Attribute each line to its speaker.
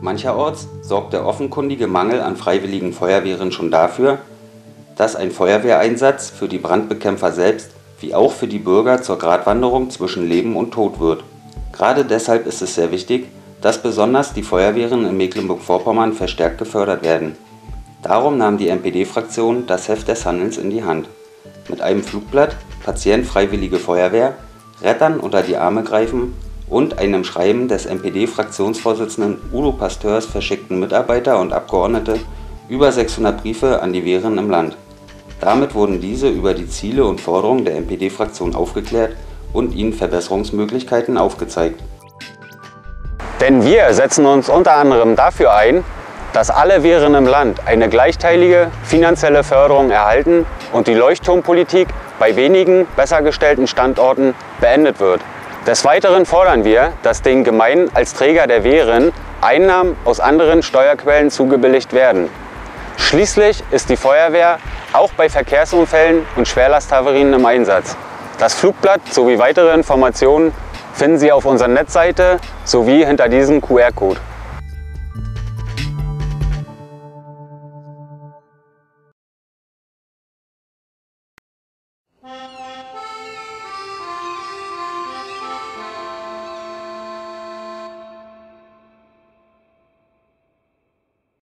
Speaker 1: Mancherorts sorgt der offenkundige Mangel an freiwilligen Feuerwehren schon dafür, dass ein Feuerwehreinsatz für die Brandbekämpfer selbst wie auch für die Bürger zur Gratwanderung zwischen Leben und Tod wird. Gerade deshalb ist es sehr wichtig, dass besonders die Feuerwehren in Mecklenburg-Vorpommern verstärkt gefördert werden. Darum nahm die NPD-Fraktion das Heft des Handelns in die Hand. Mit einem Flugblatt Patient Freiwillige Feuerwehr, Rettern unter die Arme greifen und einem Schreiben des NPD-Fraktionsvorsitzenden Udo Pasteurs verschickten Mitarbeiter und Abgeordnete über 600 Briefe an die Wehren im Land. Damit wurden diese über die Ziele und Forderungen der NPD-Fraktion aufgeklärt und ihnen Verbesserungsmöglichkeiten aufgezeigt.
Speaker 2: Denn wir setzen uns unter anderem dafür ein, dass alle Wehren im Land eine gleichteilige finanzielle Förderung erhalten und die Leuchtturmpolitik bei wenigen besser gestellten Standorten beendet wird. Des Weiteren fordern wir, dass den Gemeinden als Träger der Wehren Einnahmen aus anderen Steuerquellen zugebilligt werden. Schließlich ist die Feuerwehr auch bei Verkehrsunfällen und Schwerlasthavarien im Einsatz. Das Flugblatt sowie weitere Informationen finden Sie auf unserer Netzseite sowie hinter diesem QR-Code.